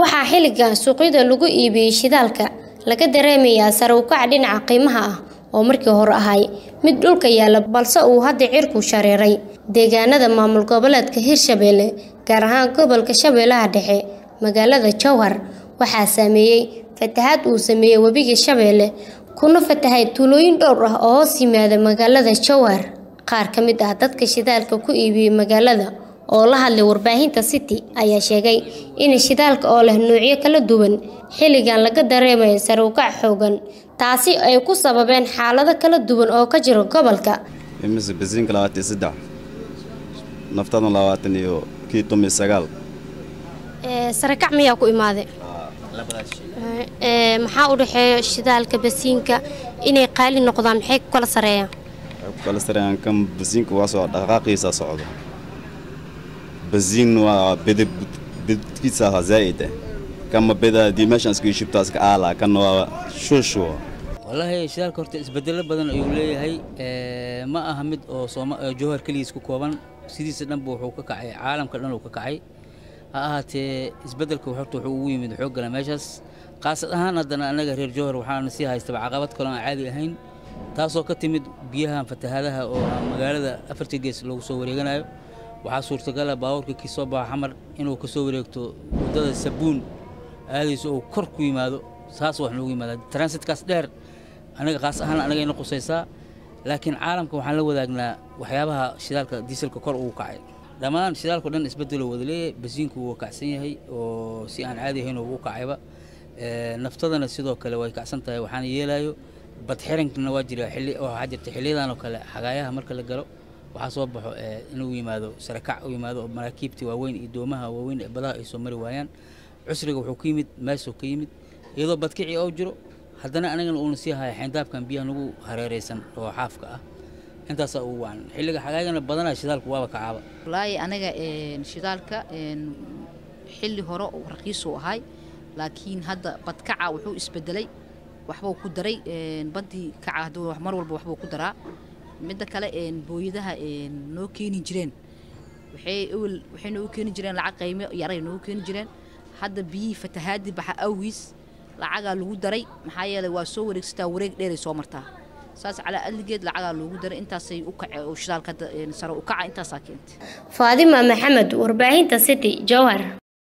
waxaa xilligan suuqyada lagu iibiyey shidaalka laga dareemayaa sare u kaca dhinaca qiimaha ah oo markii hore ahay mid dhulka yaalla balse uu hadda cirku shareeray deegaanada maamul goboleedka hirshabeelle gaar ahaan gobolka shabeellaha dhexe magaalada jowhar waxaa saameeyey fatahaad uu sameeyey webiga shabeelle kuna fatahay tuulooyin dhowr ah oo hoos yimaada magaalada jowhar qaar ka mid ah dadka shidaalka ku iibiyey magaalada oo la hadlay warbaahinta city ayaa sheegay in shidaalka oo leh nuucyo kala duwan xilligan laga dareemayo sare ukac xoogan taasi ay ku sababeen xaalado kala duwan oo ka jira gobolka. Imise basiinka labaatan iyo saddex naftadna labaatan iyo kii toban iyo sagaal. Sarekac miyaa ku imaaday? Maxaa u dhexeeya shidaalka basiinka inay qaali noqdaan? Maxay ku kala sareeyaan? Waxay ku kala sareeyaan kan basiinka waa soo dhaqaaqiisa socdo bedkiisa ahaa zaa'id ah kama beda haddii meeshaan iska shibto iska aala kan waa shuushuwa wallaahi shidaalka horta isbedelo badan ayuu leeyahay ma aha mid oo jowhar keligiis ku kooban sidiisa dhanba wuxuu ka kacay caalamka dhan uu ka kacay ha ahaatee isbeddelka horta wuxuu ugu yimid xoog gala meeshaas qaasad ahaan haddana annaga reer jowhar waxaana sii haystaba caqabad kaloo aan caadi ahayn taasoo ka timid biyahan fatahaadaha oo magaalada loogu soo wareeganayo waxaa suurtagala baabuurka kii soo baxa xamar inuu ka soo wareegto waddada sabuun aadayso uu kor ku yimaado saas wax noogu yimaada. Transitkaas dheer anaga qaas ahaan anagayna qusaysaa laakiin caalamka waxaan la wadaagnaa waxyaabaha shidaalka diiselka kor ugu kacay. Dhammaan shidaalko dhan isbedelo wada basiinku wuu kacsan yahay oo si aan caadi ahayn ugu kacayba. Naftadana sidoo kale way kacsan tahay waxaana yeelayo badxirankana waa jira xilli waxaa jirta xilliyadan oo kale xagaayaha marka la galo waxaa soo baxo inuu yimaado sarakac u yimaado maraakiibtii waaweyn iyo doomaha waaweyn ee badaha ay soo mari waayaan. Cusriga wuxuu ka yimid meeshuu ka yimid iyadoo badkici oo jiro haddana anagana uuna sii haya xayndaabkan biyaha nagu hareeraysan oo xaafka ah. Intaasaa ugu wacan. Xilliga xagaagana badanaa shidaalku waaba kacaaba wallaahi aniga shidaalka xilli hore uu raqiisuu ahay laakiin hadda badkaca wuxuu isbedelay waxbuu ku daray baddii kaca hadduu mar walba waxbuu ku daraa midda kale booyadaha noo keeni jireen. Waxay noogu keeni jireen lacag qiimo yaray noogu keeni jireen. Hadda biyihii fatahaadii baxa awgiis lacagaa lagu daray. Maxaa yeelay waa soo wareegsataa wareeg dheeray soo martaa. Saas calaa adligeed lacagaa loogu daray. Intaasay u kace oo shidaalka sare u kaca intaasaa keentay faadima maxamed warbaahinta city jowhar